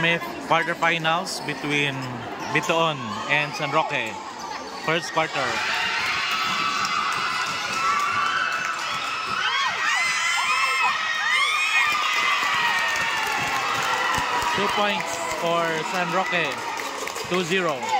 Semi-quarterfinals between Bitoon and San Roque. First quarter. Two points for San Roque. 2-0.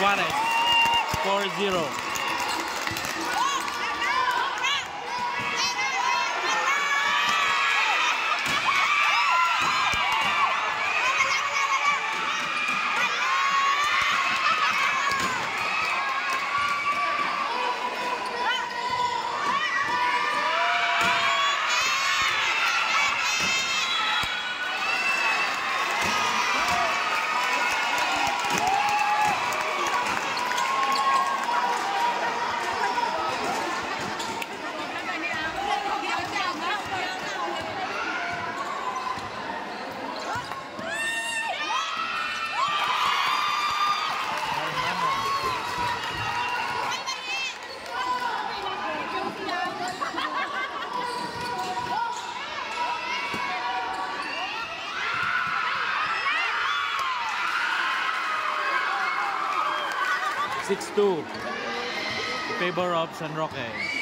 Juarez, 4-0. Favor of San Roque.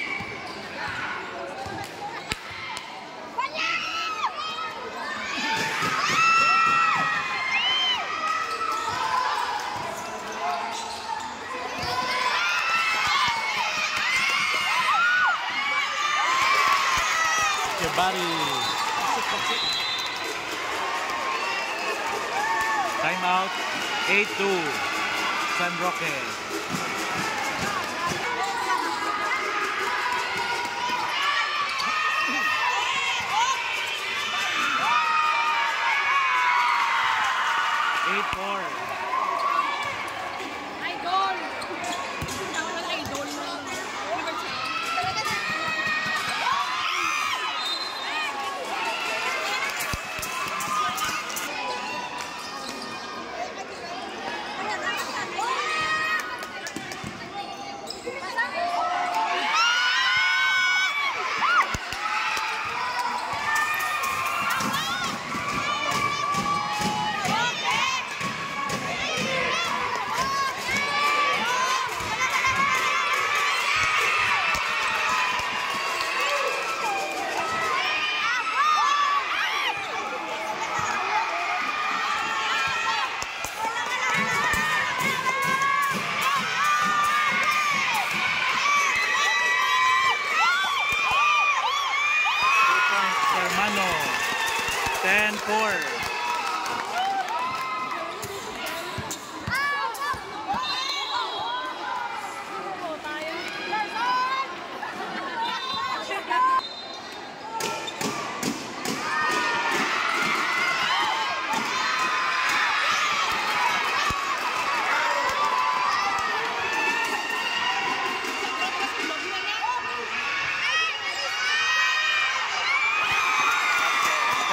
San Roque.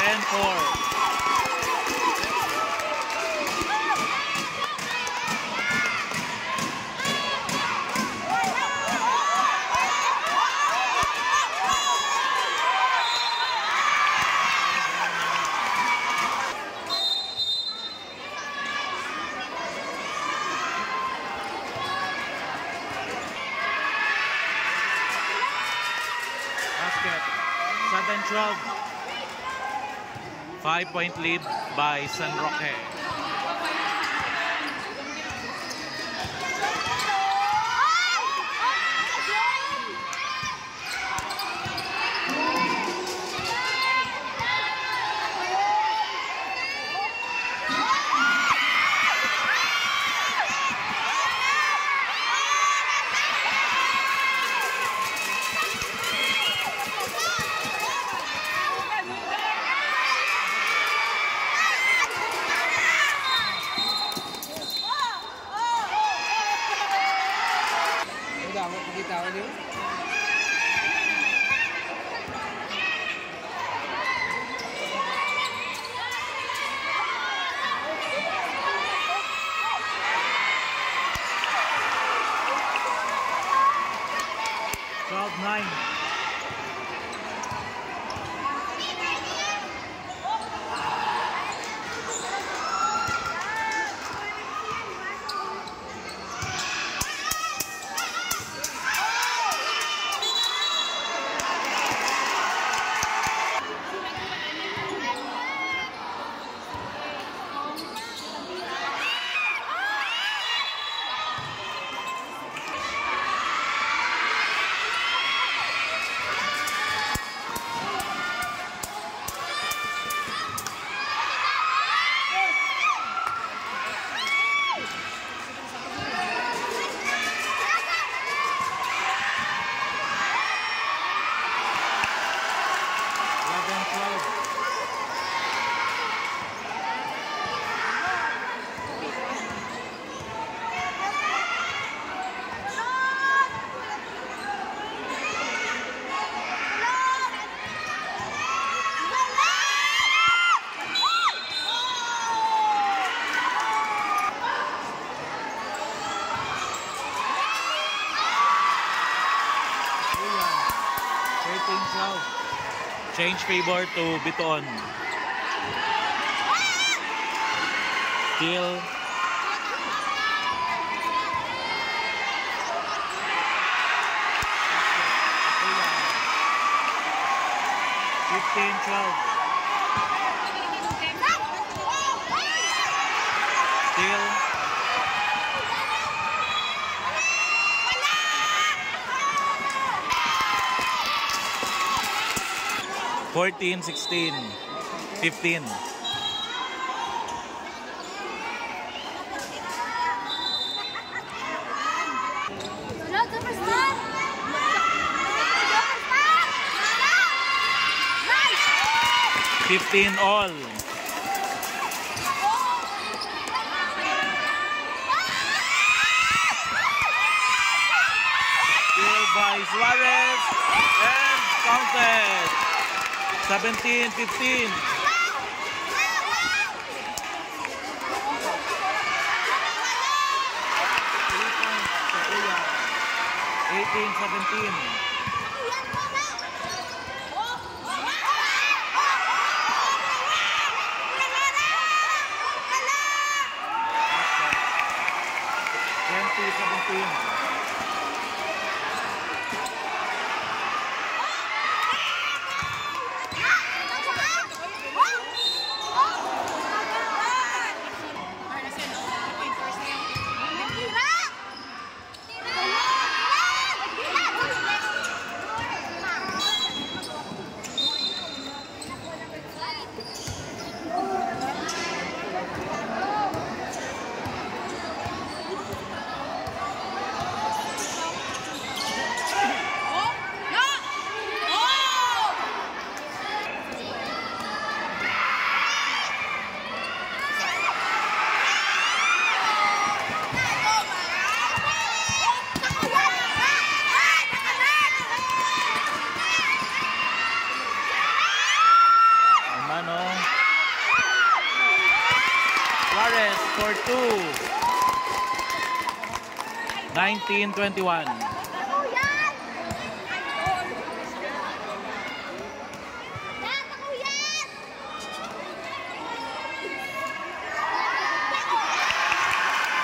and four. Southern 12. Five-point lead by San Roque. Kalau pergi tahu Change favor to Biton. Still. Fifteen, twelve. 14, 16, 15. Fifteen all. Killed by Suarez and counted. 17, 15. Three points sa Kuya. 18, 17. Twenty, seventeen. Hermano. Suarez for two. 19-21.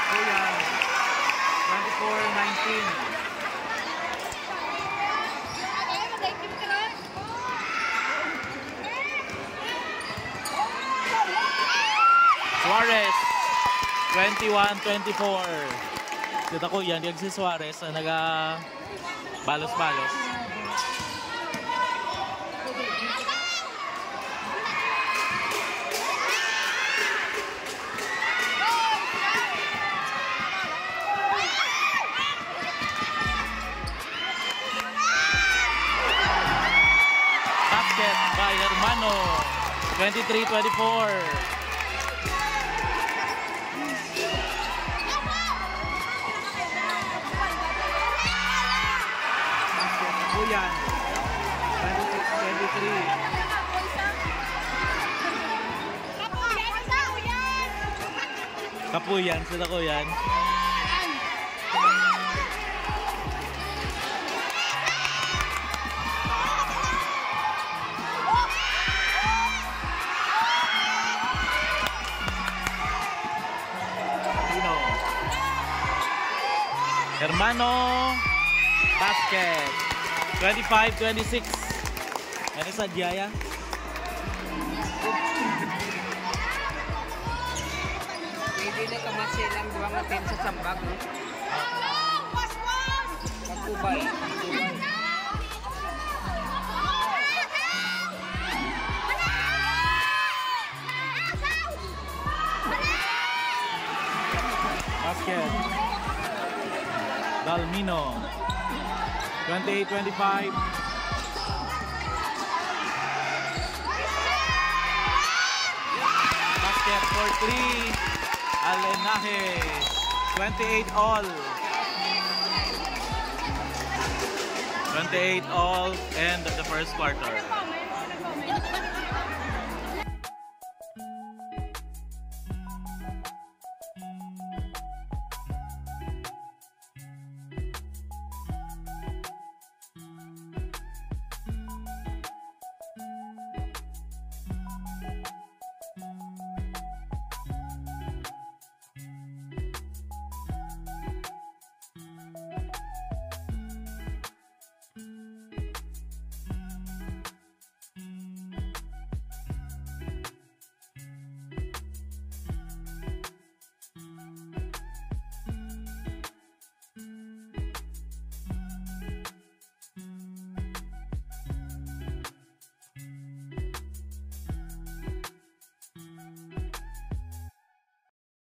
Kuya. 24-19. Suarez. 21-24. Dito ko yan, yung si Suarez na naga balos-balos. Basket by Hermano. 23-24. yan. 23. Kapuyan, sila ko yan. Hermano Basket. 25, 26. Vanessa Jaya. Pwede na ito masilang gawa natin Aku baik. Basket. Pagkubay. Dalmino. 28-25. Basket for three. Alenaje. 28 all. 28 all. End of the first quarter.